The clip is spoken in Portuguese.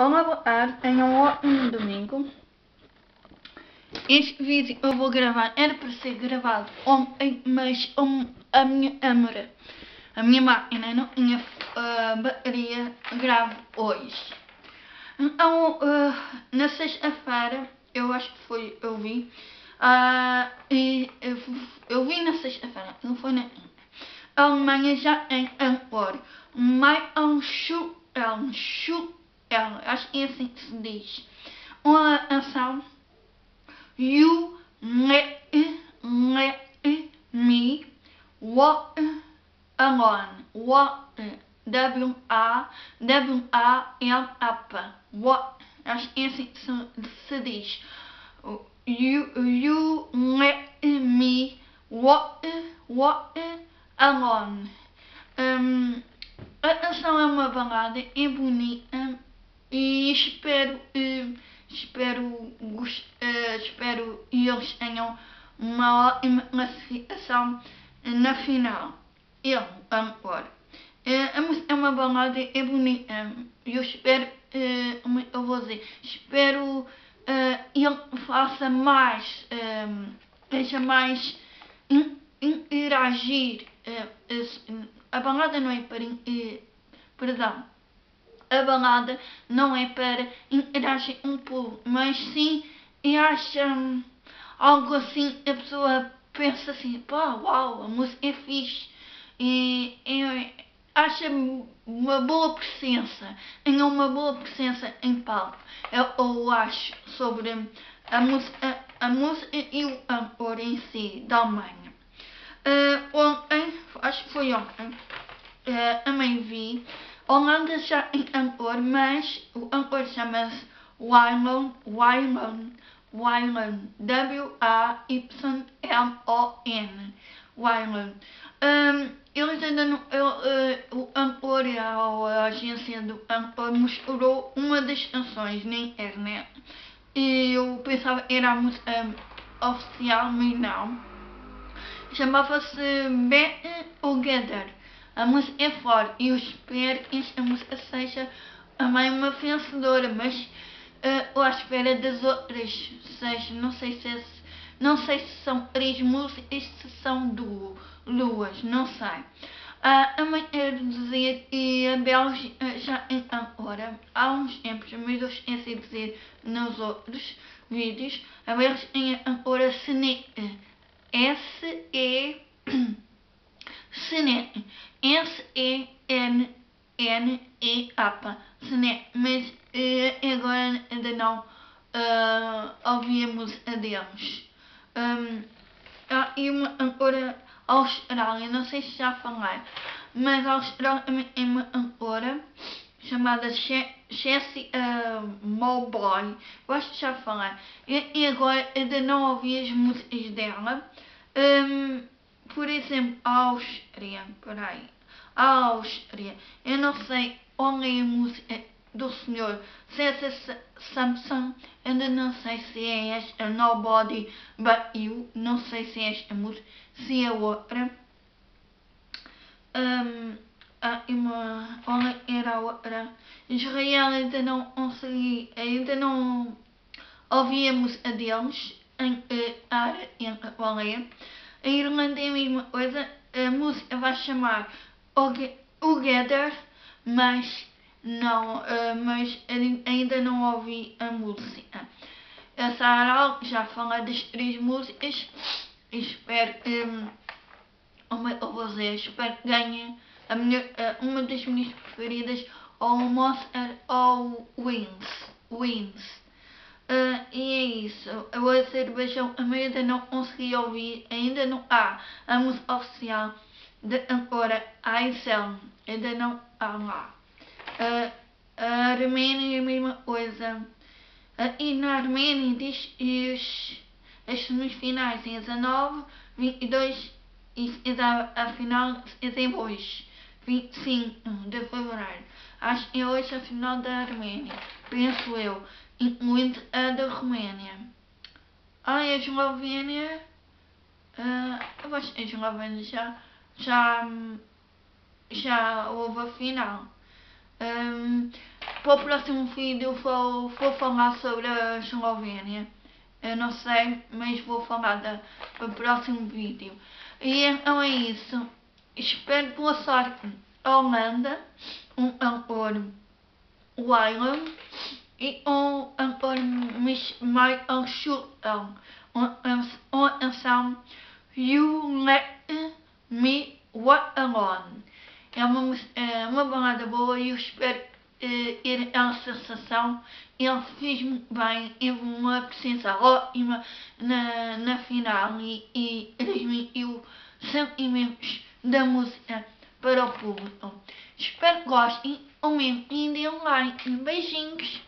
Olá, boa tarde, tenham um ótimo domingo. Este vídeo eu vou gravar, era para ser gravado ontem, mas um, a minha câmera, a minha máquina não tinha uh, bateria grave hoje. Então, uh, na sexta-feira, eu acho que foi, eu vi, uh, e eu, eu vi na sexta-feira, não foi na a Alemanha já tem agora mais um chu, um chu ela, acho que é assim que se diz. Uma ação. You let, let me walk alone. What W A W A L up. What acho que é assim que se, se diz. You you let me walk walk alone. Um, a canção é uma balada, é bonita e espero, uh, espero, uh, espero eles tenham uma ótima classificação na final. Eu, agora. Uh, a música é uma balada, é bonita. Eu espero, uh, eu vou dizer, espero uh, ele faça mais, um, seja mais in, interagir. A balada não é para, perdão, a balada não é para interagir um pouco, mas sim e acha hum, algo assim, a pessoa pensa assim, pá, uau, a música é fixe e, e acha uma boa presença, tem uma boa presença em palco. Eu, eu acho sobre a música, a música e o cantor em si da Alemanha. Uh, ontem, acho que foi ontem, uh, também vi Holanda já em Angkor, mas o Angkor chama-se Wylon, Wylon, Wylon, W-A-Y-L-O-N, Wylon. Um, eles ainda não, uh, o Angkor, a, agência do Angkor, mostrou uma das canções na internet e eu pensava era a música um, oficial, mas não. Chamava-se Better Together. A música é forte e eu espero que esta música seja também uma vencedora, mas uh, à espera das outras seja, não sei se é, não sei se são três músicas, se são duas, duas, não sei. Uh, também quero dizer que a Bélgica já agora, há uns tempos, mas eu esqueci de dizer nos outros vídeos, a Bélgica tem agora Sene, S-E Sene, S-E-N-N-E-A, Sene, mas uh, agora ainda não uh, ouvimos a deles. Um, há uma agora Austrália, não sei se já falei, mas a Austrália é uma ancora chamada Jessie uh, Mowboy, eu acho já falei, e, e agora ainda não ouvi as músicas dela. Um, por exemplo, Áustria, peraí, Áustria, eu não sei onde é a música do senhor, se é essa Samsung, ainda não sei se é esta Nobody But You, não sei se é esta música, se é outra. Um, ah, uma, onde era a outra? Israel ainda não consegui, ainda não ouvi a música deles, em, uh, em, qual é? A Irlanda é a mesma coisa, a música vai chamar Together, mas não, uh, mas ainda não ouvi a música. A Sarah já fala das três músicas, espero que um, vocês espero que ganhe a minha, uh, uma das minhas preferidas, ou Monster ou Wings. Wings. Uh, e é isso. Eu vou ser beijão. A ainda não consegui ouvir. Ainda não há a música oficial de agora Aicel. Ainda não há lá. Uh, a Arménia é a mesma coisa. Uh, e na Arménia diz os, as semifinais em 19, 22 e a, a final em hoje. 25 de fevereiro. Acho é hoje a final da Arménia. Penso eu incluindo a da Roménia. Ah, a Eslovénia. Uh, eu acho que a Eslovénia já, já, já houve a final. Um, para o próximo vídeo vou, vou falar sobre a Eslovénia. Eu não sei, mas vou falar da, o próximo vídeo. E então é isso. Espero boa sorte Holanda, um ancor Wyland e um ancor Michael Schulten. Uma canção You Let Me Walk Alone. É uma, é uma balada boa e eu espero ir à sensação. Ele fez muito bem, teve uma presença ótima na, na final e transmitiu sentimentos da música para o público. Espero que gostem, ou mesmo e um like. Beijinhos!